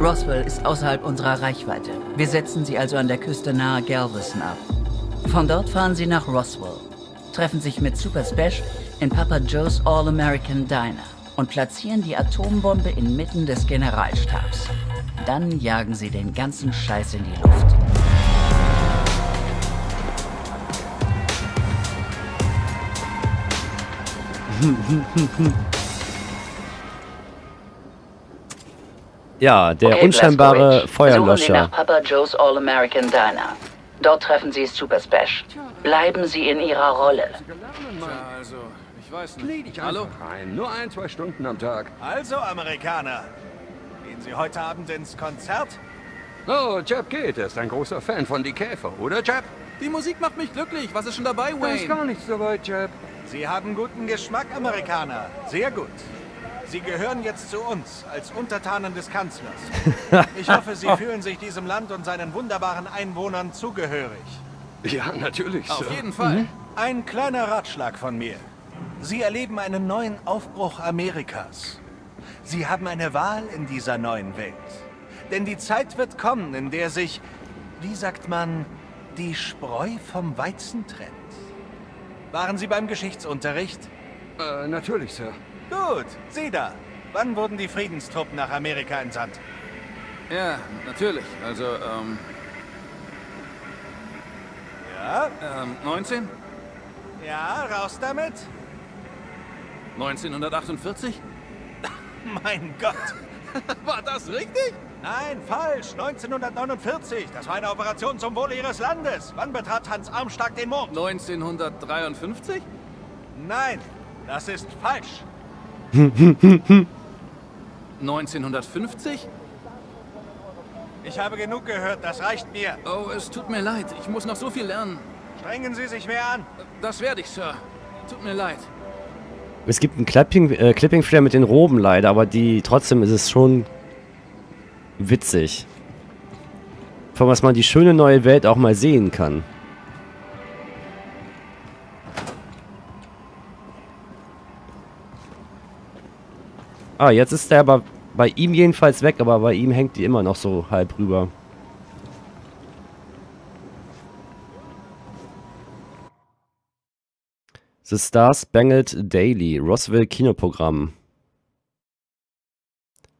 Roswell ist außerhalb unserer Reichweite. Wir setzen Sie also an der Küste nahe Galveston ab. Von dort fahren Sie nach Roswell, treffen sich mit Super Special in Papa Joe's All-American Diner und platzieren die Atombombe inmitten des Generalstabs. Dann jagen Sie den ganzen Scheiß in die Luft. Ja, der Okay, unscheinbare Blazkowicz. Suchen Sie Feuerlöscher. nach Papa Joe's All-American Diner. Dort treffen Sie Super Special. Bleiben Sie in Ihrer Rolle. Also, ich weiß nicht. Hallo? rein. Nur ein, zwei Stunden am Tag. Also, Amerikaner, gehen Sie heute Abend ins Konzert? Oh, Jeb geht. Er ist ein großer Fan von Die Käfer, oder Jeb? Die Musik macht mich glücklich. Was ist schon dabei, Da ist Wayne? gar nichts dabei, Jeb. Sie haben guten Geschmack, Amerikaner. Sehr gut. Sie gehören jetzt zu uns als Untertanen des Kanzlers. Ich hoffe, Sie fühlen sich diesem Land und seinen wunderbaren Einwohnern zugehörig. Ja, natürlich, Auf Sir. jeden Fall. Ein kleiner Ratschlag von mir. Sie erleben einen neuen Aufbruch Amerikas. Sie haben eine Wahl in dieser neuen Welt. Denn die Zeit wird kommen, in der sich, wie sagt man, die Spreu vom Weizen trennt. Waren Sie beim Geschichtsunterricht? Äh, natürlich, Sir. Gut, Sie da. Wann wurden die Friedenstruppen nach Amerika entsandt? Ja, natürlich. Also, ähm, Ja? ähm, 19? Ja, raus damit? 1948? Mein Gott. War das richtig? Nein, falsch. 1949. Das war eine Operation zum Wohle Ihres Landes. Wann betrat Hans Armstark den Mond? 1953? Nein, das ist falsch. 1950? Ich habe genug gehört, das reicht mir. Oh, es tut mir leid. Ich muss noch so viel lernen. Strengen Sie sich mehr an. Das werde ich, Sir. Tut mir leid. Es gibt einen Clipping, äh, Clipping Flare mit den Roben leider, aber die trotzdem ist es schon witzig. Allem, dass man die schöne neue Welt auch mal sehen kann. Ah, jetzt ist der aber bei ihm jedenfalls weg, aber bei ihm hängt die immer noch so halb rüber. The Star Spangled Daily, Roswell Kinoprogramm.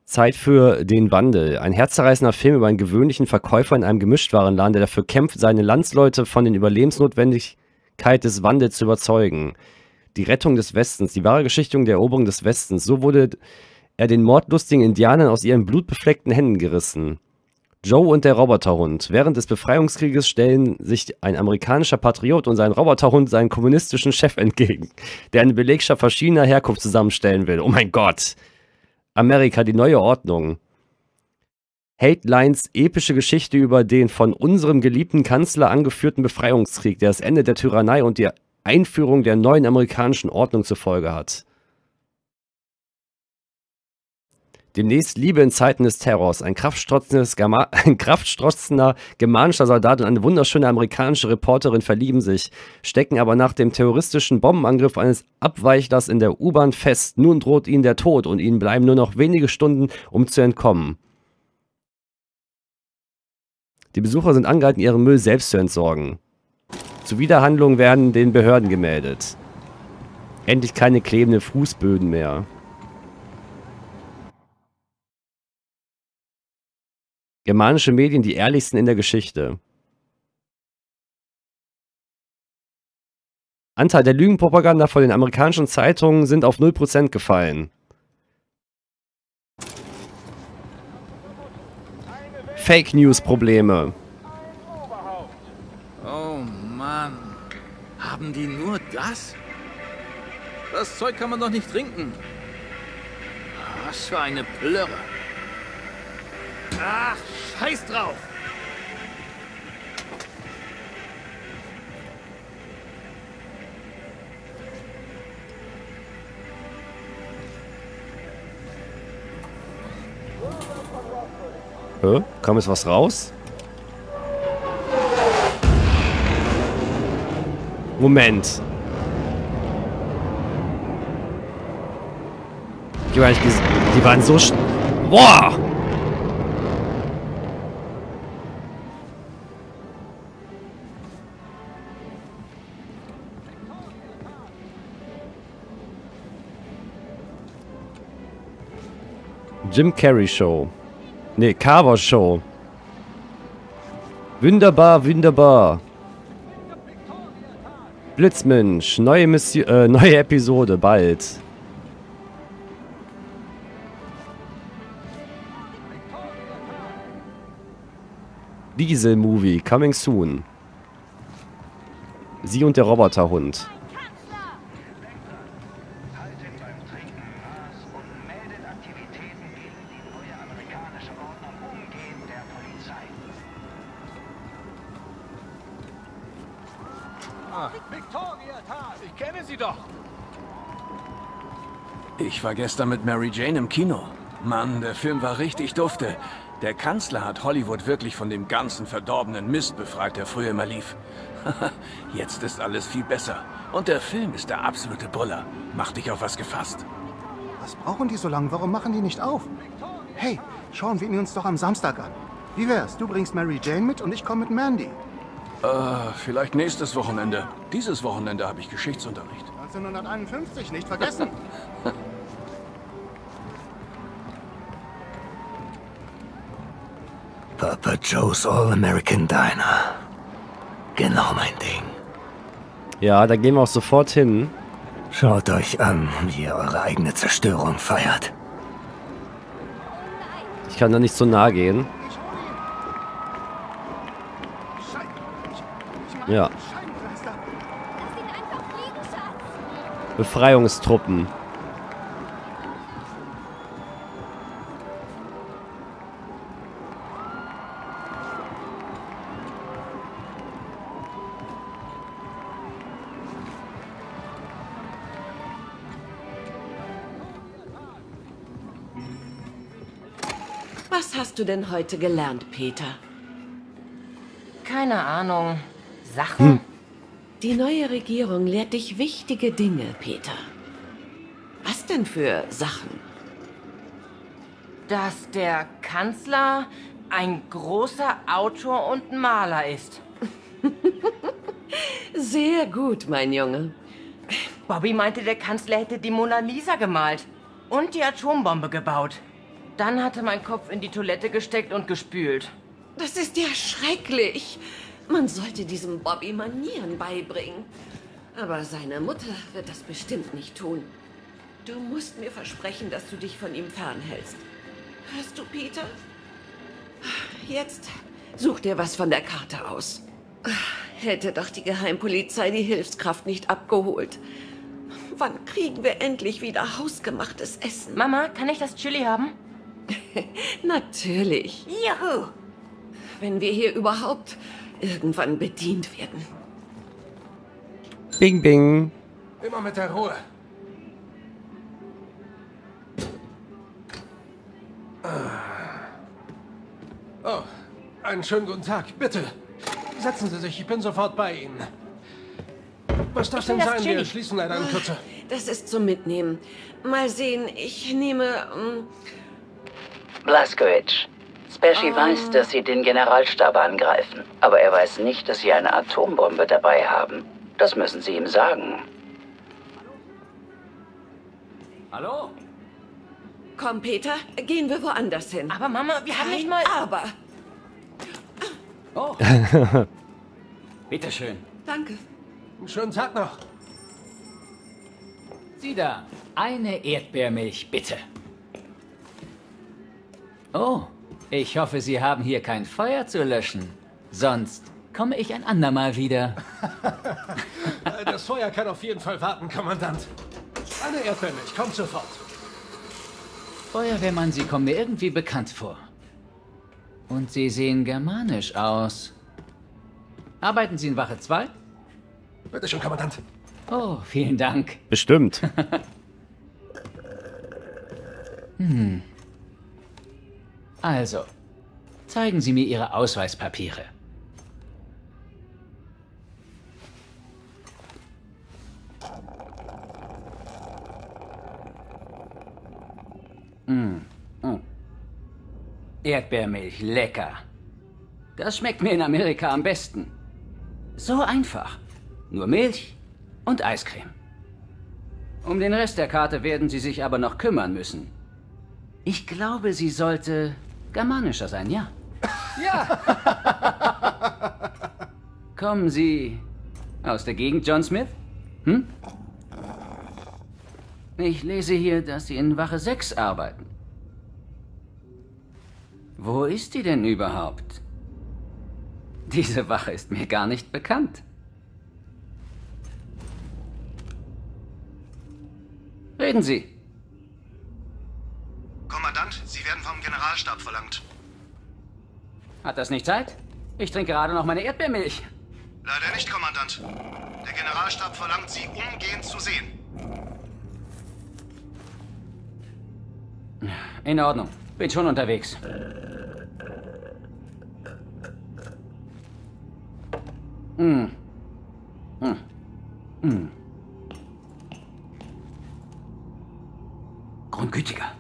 Zeit für den Wandel. Ein herzzerreißender Film über einen gewöhnlichen Verkäufer in einem Gemischtwarenladen, der dafür kämpft, seine Landsleute von den Überlebensnotwendigkeit des Wandels zu überzeugen. Die Rettung des Westens, die wahre Geschichte der Eroberung des Westens. So wurde er den mordlustigen Indianern aus ihren blutbefleckten Händen gerissen. Joe und der Roboterhund. Während des Befreiungskrieges stellen sich ein amerikanischer Patriot und sein Roboterhund seinen kommunistischen Chef entgegen, der eine Belegschaft verschiedener Herkunft zusammenstellen will. Oh mein Gott. Amerika, die neue Ordnung. Hate Lines epische Geschichte über den von unserem geliebten Kanzler angeführten Befreiungskrieg, der das Ende der Tyrannei und die Einführung der neuen amerikanischen Ordnung zur Folge hat. Demnächst Liebe in Zeiten des Terrors. Ein ein kraftstrotzender germanischer Soldat und eine wunderschöne amerikanische Reporterin verlieben sich, stecken aber nach dem terroristischen Bombenangriff eines Abweichlers in der U-Bahn fest. Nun droht ihnen der Tod und ihnen bleiben nur noch wenige Stunden, um zu entkommen. Die Besucher sind angehalten, ihren Müll selbst zu entsorgen. Zuwiderhandlungen werden den Behörden gemeldet. Endlich keine klebenden Fußböden mehr. Germanische Medien die ehrlichsten in der Geschichte. Anteil der Lügenpropaganda von den amerikanischen Zeitungen sind auf 0% gefallen. Fake News Probleme. Oh Mann. Haben die nur das? Das Zeug kann man doch nicht trinken. Was für eine Plörre. Ach, scheiß drauf. Hä? Kam jetzt was raus? Moment. Die waren, die waren so... Boah! Jim Carrey Show. Nee, Carver Show. Wunderbar, wunderbar. Blitzmensch, neue, Mission, äh, neue Episode, bald. Diesel-Movie, coming soon. Sie und der Roboterhund. War gestern mit Mary Jane im Kino. Mann, der Film war richtig dufte. Der Kanzler hat Hollywood wirklich von dem ganzen verdorbenen Mist befreit, der früher immer lief. Jetzt ist alles viel besser. Und der Film ist der absolute Buller. Mach dich auf was gefasst. Was brauchen die so lange? Warum machen die nicht auf? Hey, schauen wir ihn uns doch am Samstag an. Wie wär's? Du bringst Mary Jane mit und ich komme mit Mandy. Äh, vielleicht nächstes Wochenende. Dieses Wochenende habe ich Geschichtsunterricht. 1951, nicht vergessen. Papa Joe's All-American Diner. Genau mein Ding. Ja, da gehen wir auch sofort hin. Schaut euch an, wie ihr eure eigene Zerstörung feiert. Ich kann da nicht so nah gehen. Ja. Befreiungstruppen. Hast du denn heute gelernt, Peter? Keine Ahnung. Sachen? Die neue Regierung lehrt dich wichtige Dinge, Peter. Was denn für Sachen? Dass der Kanzler ein großer Autor und Maler ist. Sehr gut, mein Junge. Bobby meinte, der Kanzler hätte die Mona Lisa gemalt und die Atombombe gebaut. Dann hatte mein Kopf in die Toilette gesteckt und gespült. Das ist ja schrecklich. Man sollte diesem Bobby Manieren beibringen. Aber seine Mutter wird das bestimmt nicht tun. Du musst mir versprechen, dass du dich von ihm fernhältst. Hörst du, Peter? Jetzt such dir was von der Karte aus. Hätte doch die Geheimpolizei die Hilfskraft nicht abgeholt. Wann kriegen wir endlich wieder hausgemachtes Essen? Mama, kann ich das Chili haben? Natürlich. Juhu! Wenn wir hier überhaupt irgendwann bedient werden. Bing, bing. Immer mit der Ruhe. Oh, einen schönen guten Tag. Bitte, setzen Sie sich. Ich bin sofort bei Ihnen. Was darf denn das sein? Chili. Wir schließen leider in Kürze. Das ist zum Mitnehmen. Mal sehen, ich nehme. ähm, Blaskowitz. Speschi weiß, dass sie den Generalstab angreifen. Aber er weiß nicht, dass sie eine Atombombe dabei haben. Das müssen sie ihm sagen. Hallo? Komm, Peter, gehen wir woanders hin. Aber Mama, wir haben nicht mal... Aber. Oh. Bitteschön. Danke. Einen schönen Tag noch. Sie da. Eine Erdbeermilch, bitte. Oh, ich hoffe, Sie haben hier kein Feuer zu löschen. Sonst komme ich ein andermal wieder. Das Feuer kann auf jeden Fall warten, Kommandant. Eine Erdbeermilch, kommt sofort. Feuerwehrmann, Sie kommen mir irgendwie bekannt vor. Und Sie sehen germanisch aus. Arbeiten Sie in Wache 2? Bitte schön, Kommandant. Oh, vielen Dank. Bestimmt. Also, zeigen Sie mir Ihre Ausweispapiere. Mm, mm. Erdbeermilch, lecker. Das schmeckt mir in Amerika am besten. So einfach. Nur Milch und Eiscreme. Um den Rest der Karte werden Sie sich aber noch kümmern müssen. Ich glaube, sie sollte germanischer sein, ja? Ja! Kommen Sie aus der Gegend, John Smith? Hm? Ich lese hier, dass Sie in Wache 6 arbeiten. Wo ist die denn überhaupt? Diese Wache ist mir gar nicht bekannt. Reden Sie. Kommandant, Sie werden vom Generalstab verlangt. Hat das nicht Zeit? Ich trinke gerade noch meine Erdbeermilch. Leider nicht, Kommandant. Der Generalstab verlangt, Sie umgehend zu sehen. In Ordnung. Bin schon unterwegs. Hm. Hm. Hm. Grundgütiger.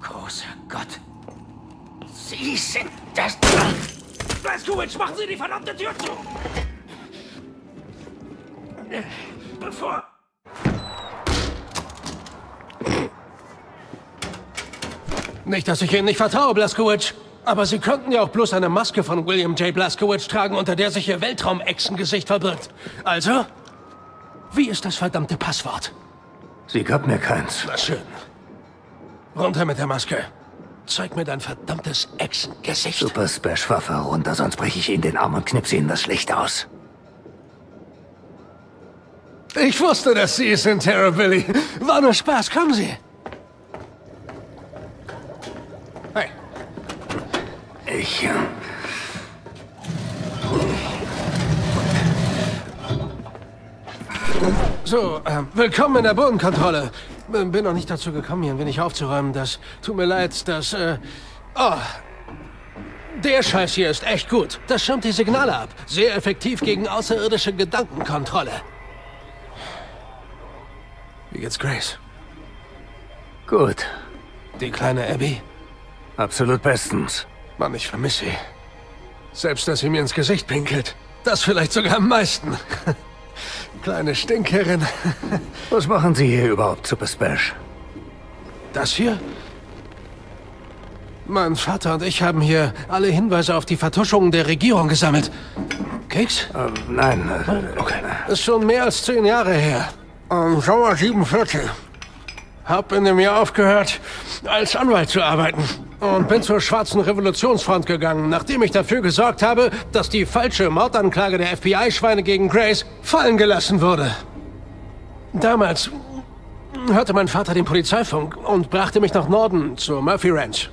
Großer Gott. Sie sind das... Blaskowitz, machen Sie die verdammte Tür zu! Bevor... Nicht, dass ich Ihnen nicht vertraue, Blaskowitz. Aber Sie könnten ja auch bloß eine Maske von William J. Blaskowitz tragen, unter der sich Ihr Weltraumechsengesicht verbirgt. Also, wie ist das verdammte Passwort? Sie gab mir keins. Na schön. Runter mit der Maske. Zeig mir dein verdammtes Echsengesicht. Super Spash Waffe runter, sonst breche ich Ihnen den Arm und knipse Ihnen das Licht aus. Ich wusste, dass Sie es sind, Terror Billy. War nur Spaß, kommen Sie. Hey. Ich. Äh, So, äh, willkommen in der Bodenkontrolle. Bin noch nicht dazu gekommen, hier ein wenig aufzuräumen. Das tut mir leid, dass, äh... Oh. Der Scheiß hier ist echt gut. Das schirmt die Signale ab. Sehr effektiv gegen außerirdische Gedankenkontrolle. Wie geht's Grace? gut. Die kleine Abby? Absolut bestens. Mann, ich vermisse sie. Selbst, dass sie mir ins Gesicht pinkelt. Das vielleicht sogar am meisten. Kleine Stinkerin. Was machen Sie hier überhaupt, Super Spash? Das hier? Mein Vater und ich haben hier alle Hinweise auf die Vertuschungen der Regierung gesammelt. Keks? Ähm, nein. Äh, Okay. Ist schon mehr als zehn Jahre her. Im Sommer 47. Hab in dem Jahr aufgehört, als Anwalt zu arbeiten. Und bin zur Schwarzen Revolutionsfront gegangen, nachdem ich dafür gesorgt habe, dass die falsche Mordanklage der FBI-Schweine gegen Grace fallen gelassen wurde. Damals hörte mein Vater den Polizeifunk und brachte mich nach Norden zur Murphy Ranch,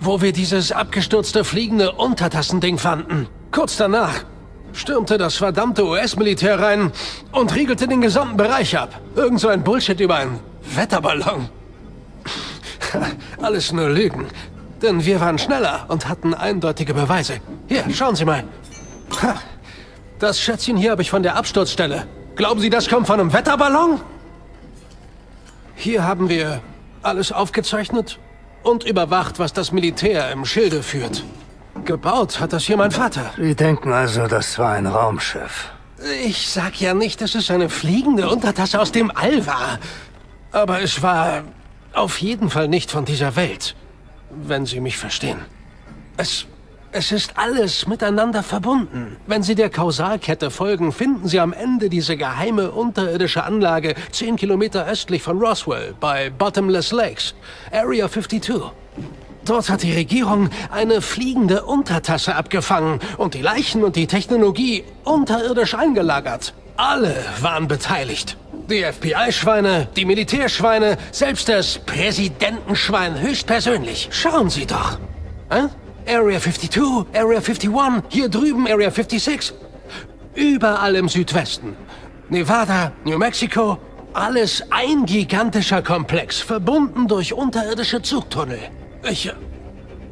wo wir dieses abgestürzte fliegende Untertassending fanden. Kurz danach stürmte das verdammte US-Militär rein und riegelte den gesamten Bereich ab. Irgend so ein Bullshit über einen Wetterballon. Alles nur Lügen. Denn wir waren schneller und hatten eindeutige Beweise. Hier, schauen Sie mal. Das Schätzchen hier habe ich von der Absturzstelle. Glauben Sie, das kommt von einem Wetterballon? Hier haben wir alles aufgezeichnet und überwacht, was das Militär im Schilde führt. Gebaut hat das hier mein Vater. Sie denken also, das war ein Raumschiff. Ich sag ja nicht, dass es eine fliegende Untertasse aus dem All war. Aber es war auf jeden Fall nicht von dieser Welt. Wenn Sie mich verstehen. Es, es ist alles miteinander verbunden. Wenn Sie der Kausalkette folgen, finden Sie am Ende diese geheime unterirdische Anlage zehn Kilometer östlich von Roswell bei Bottomless Lakes, Area 52. Dort hat die Regierung eine fliegende Untertasse abgefangen und die Leichen und die Technologie unterirdisch eingelagert. Alle waren beteiligt. Die FBI-Schweine, die Militärschweine, selbst das Präsidentenschwein höchstpersönlich. Schauen Sie doch. Hä? Area 52, Area 51, hier drüben Area 56. Überall im Südwesten. Nevada, New Mexico, alles ein gigantischer Komplex, verbunden durch unterirdische Zugtunnel. Ich...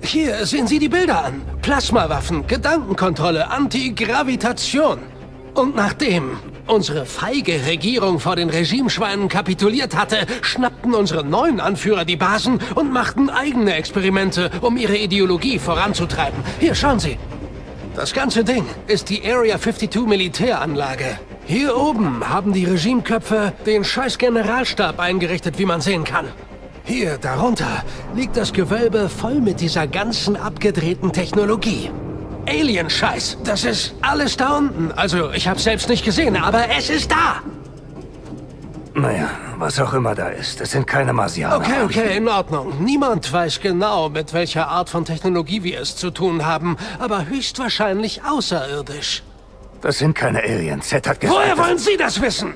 Hier sehen Sie die Bilder an. Plasmawaffen, Gedankenkontrolle, Antigravitation. Und nachdem unsere feige Regierung vor den Regimeschweinen kapituliert hatte, schnappten unsere neuen Anführer die Basen und machten eigene Experimente, um ihre Ideologie voranzutreiben. Hier, schauen Sie. Das ganze Ding ist die Area 52 Militäranlage. Hier oben haben die Regimeköpfe den scheiß Generalstab eingerichtet, wie man sehen kann. Hier, darunter, liegt das Gewölbe voll mit dieser ganzen abgedrehten Technologie. Alien-Scheiß, das ist alles da unten. Also, ich hab's selbst nicht gesehen, aber es ist da. Naja, was auch immer da ist, es sind keine Marsianer. Okay, okay, in Ordnung. Niemand weiß genau, mit welcher Art von Technologie wir es zu tun haben, aber höchstwahrscheinlich außerirdisch. Das sind keine Aliens. Zed hat gesagt... Woher wollen Sie das wissen?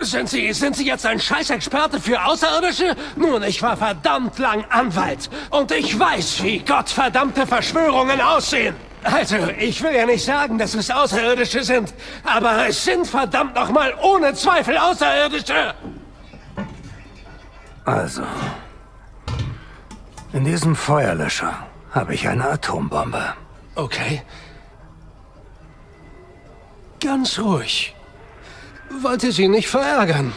Sind Sie, sind Sie jetzt ein Scheißexperte für Außerirdische? Nun, ich war verdammt lang Anwalt. Und ich weiß, wie gottverdammte Verschwörungen aussehen. Also, ich will ja nicht sagen, dass es Außerirdische sind, aber es sind verdammt nochmal ohne Zweifel Außerirdische! Also, in diesem Feuerlöscher habe ich eine Atombombe. Okay. Ganz ruhig. Wollte Sie nicht verärgern.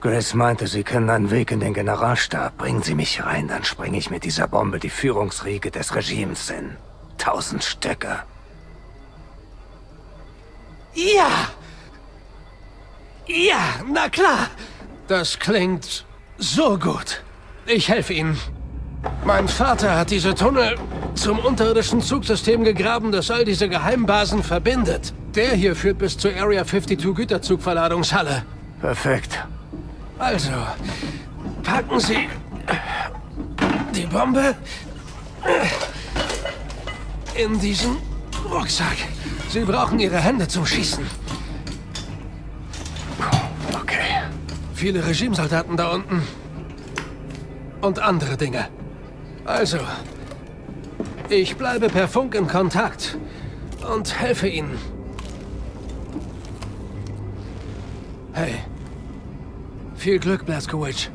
Grace meinte, Sie kennen einen Weg in den Generalstab. Bringen Sie mich rein, dann springe ich mit dieser Bombe die Führungsriege des Regimes in. Tausend Stöcke. Ja! Ja, na klar. Das klingt so gut. Ich helfe Ihnen. Mein Vater hat diese Tunnel zum unterirdischen Zugsystem gegraben, das all diese Geheimbasen verbindet. Der hier führt bis zur Area 52 Güterzugverladungshalle. Perfekt. Also, packen Sie die Bombe in diesen Rucksack. Sie brauchen Ihre Hände zum Schießen. Okay. Viele Regimesoldaten da unten. Und andere Dinge. Also, ich bleibe per Funk in Kontakt und helfe Ihnen. Hey, viel Glück, Blaskowitz.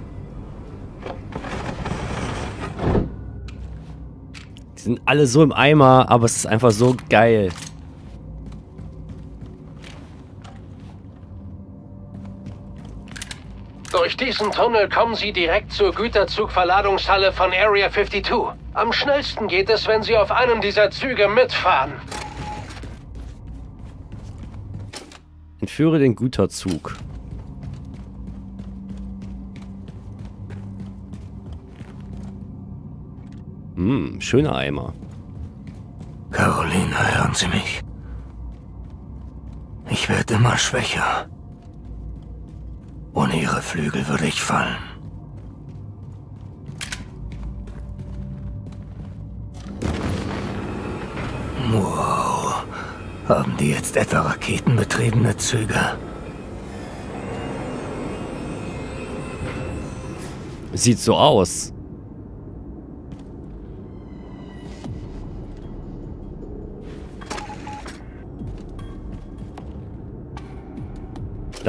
Die sind alle so im Eimer, aber es ist einfach so geil. Durch diesen Tunnel kommen Sie direkt zur Güterzugverladungshalle von Area 52. Am schnellsten geht es, wenn Sie auf einem dieser Züge mitfahren. Entführe den Güterzug. Hm, schöner Eimer. Caroline, hören Sie mich? Ich werde immer schwächer. Ohne Ihre Flügel würde ich fallen. Wow. Haben die jetzt etwa raketenbetriebene Züge? Sieht so aus.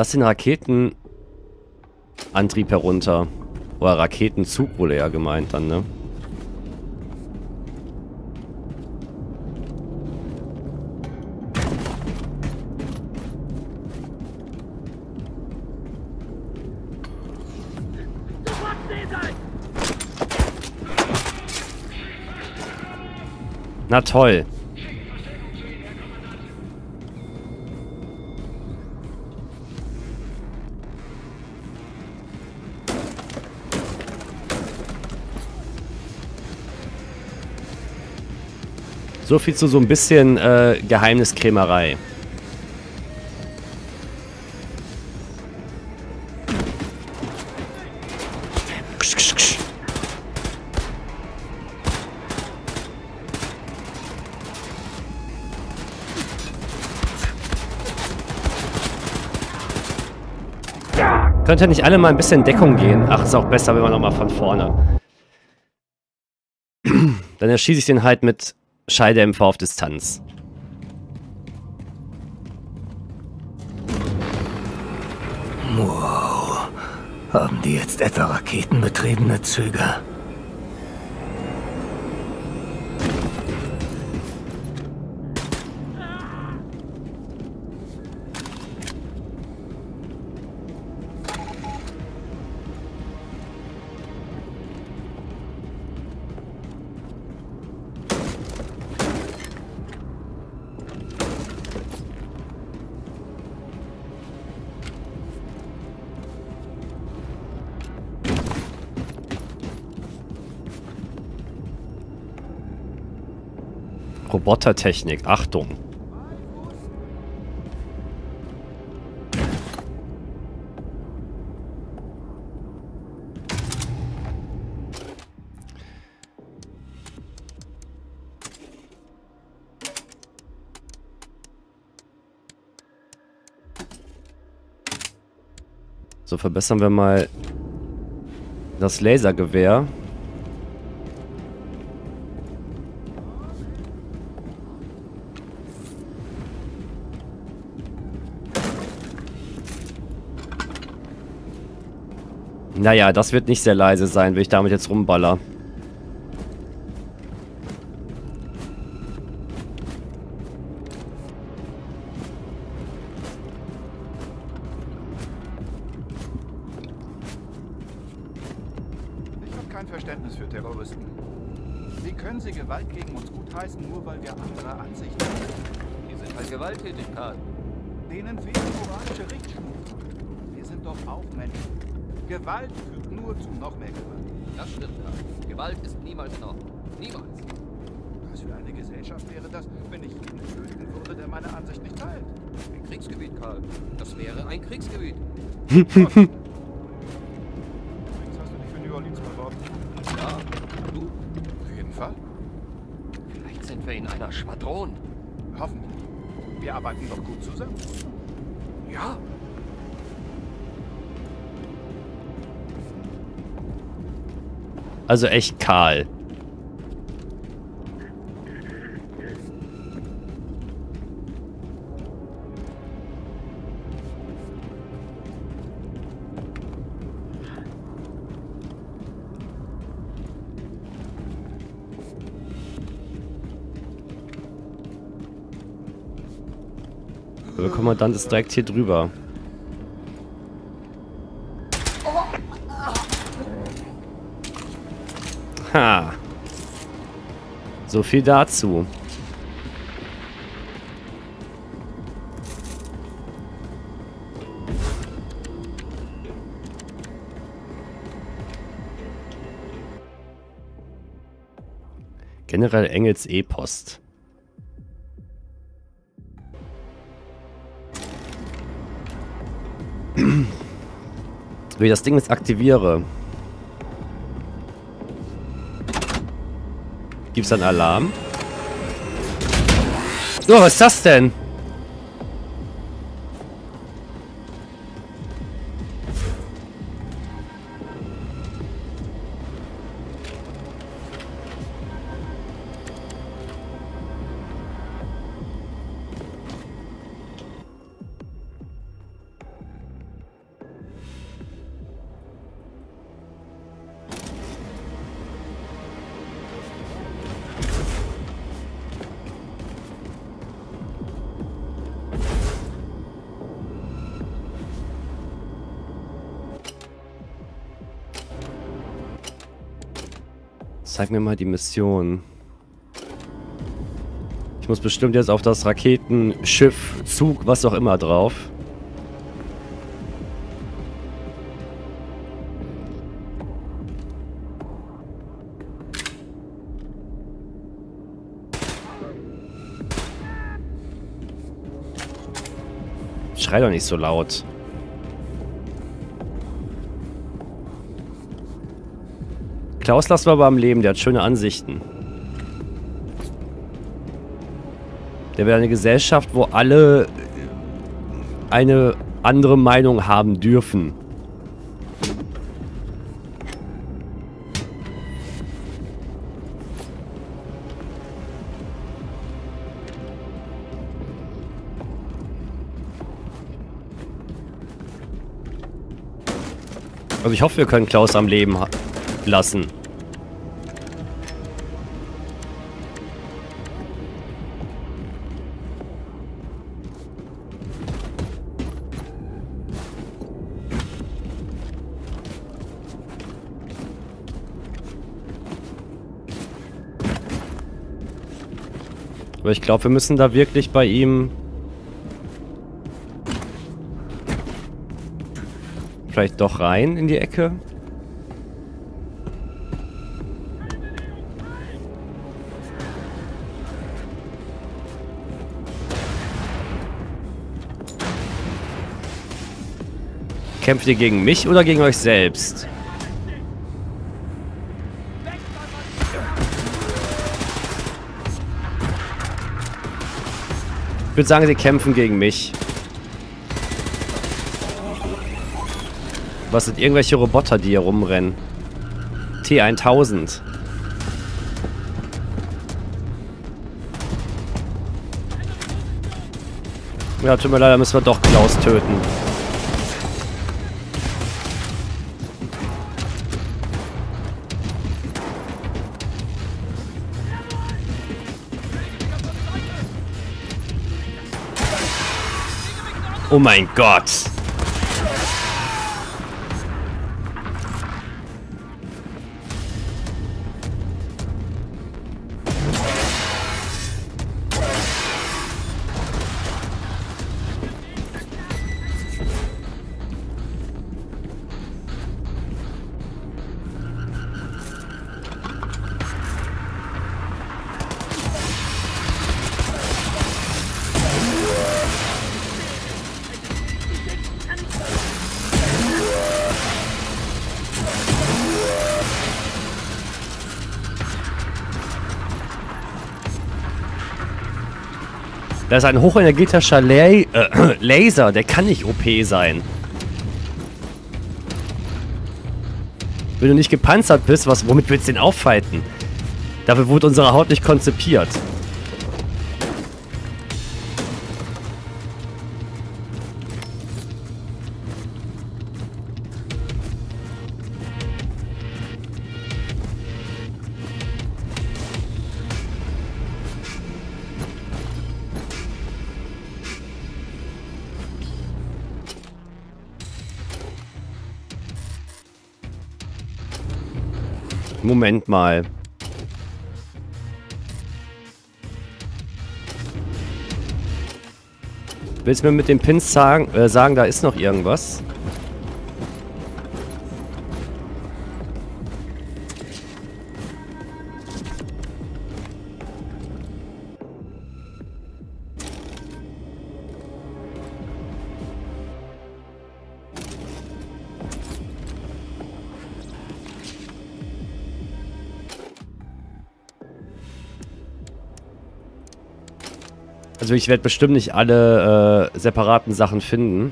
Lass den Raketenantrieb herunter. Oder Raketenzug wurde ja gemeint dann, ne? Na toll. So viel zu so ein bisschen äh, Geheimniskrämerei. Könnt ihr nicht alle mal ein bisschen Deckung gehen? Ach, ist auch besser, wenn man nochmal von vorne. Dann erschieße ich den halt mit Schalldämpfer auf Distanz. Wow. Haben die jetzt etwa raketenbetriebene Züge? Robotertechnik. Achtung. So, verbessern wir mal das Lasergewehr. Naja, das wird nicht sehr leise sein, wenn ich damit jetzt rumballer. Ich habe kein Verständnis für Terroristen. Wie können sie Gewalt gegen uns gutheißen, nur weil wir andere Ansichten haben? Die sind halt gewalttätig, Karl. Denen fehlen moralische Richtschnur. Wir sind doch auch Menschen. Gewalt führt nur zu noch mehr Gewalt. Das stimmt, Karl. Gewalt ist niemals in Ordnung. Niemals. Was für eine Gesellschaft wäre das, wenn ich jeden töten würde, der meine Ansicht nicht teilt? Ein Kriegsgebiet, Karl. Das wäre ein Kriegsgebiet. Übrigens hast du dich für New Orleans beworben. Ja, du? Auf jeden Fall. Vielleicht sind wir in einer Schwadron. Hoffentlich. Wir arbeiten doch gut zusammen. Ja. Also echt kahl. Der Kommandant ist direkt hier drüber. Viel dazu. Generell Engels E-Post. Wenn das Ding jetzt aktiviere, Gibt's dann Alarm? Oh, was ist das denn? Zeig mir mal die Mission. Ich muss bestimmt jetzt auf das Raketenschiff, Zug, was auch immer drauf. Schrei doch nicht so laut. Klaus lassen wir aber am Leben, der hat schöne Ansichten. Der will eine Gesellschaft, wo alle eine andere Meinung haben dürfen. Also ich hoffe, wir können Klaus am Leben lassen. Aber ich glaube, wir müssen da wirklich bei ihm... Vielleicht doch rein in die Ecke? Kämpft ihr gegen mich oder gegen euch selbst? Ich würde sagen, sie kämpfen gegen mich. Was sind irgendwelche Roboter, die hier rumrennen? T1000. Ja, tut mir leid, da müssen wir doch Klaus töten. Oh mein Gott. Das ist ein hochenergetischer La äh, Laser. Der kann nicht OP sein. Wenn du nicht gepanzert bist, was, womit willst du den auffighten? Dafür wurde unsere Haut nicht konzipiert. Moment mal. Willst du mir mit den Pins sagen, äh, sagen, da ist noch irgendwas? Also ich werde bestimmt nicht alle äh, separaten Sachen finden.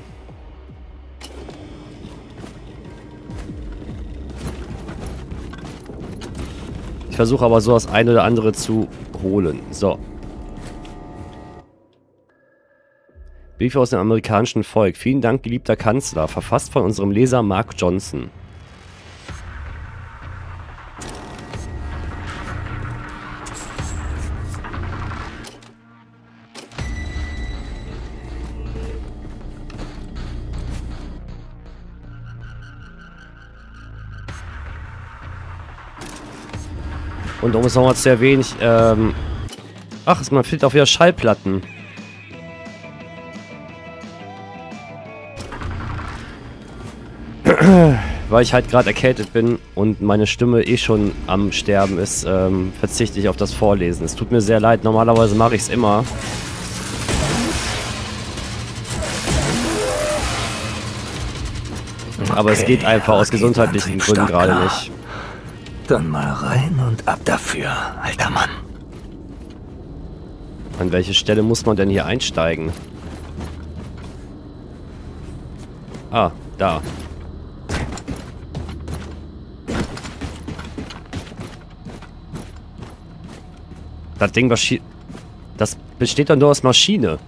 Ich versuche aber so das eine oder andere zu holen. So. Briefe aus dem amerikanischen Volk. Vielen Dank, geliebter Kanzler. Verfasst von unserem Leser Mark Johnson. Und um es nochmal zu erwähnen, ich, ähm... Ach, man findet auch wieder Schallplatten. Weil ich halt gerade erkältet bin und meine Stimme eh schon am Sterben ist, ähm, verzichte ich auf das Vorlesen. Es tut mir sehr leid, normalerweise mache ich es immer. Aber es geht einfach aus gesundheitlichen Gründen gerade nicht. Dann mal rein und ab dafür, alter Mann. An welche Stelle muss man denn hier einsteigen? Ah, da. Das Ding, Das besteht doch nur aus Maschine.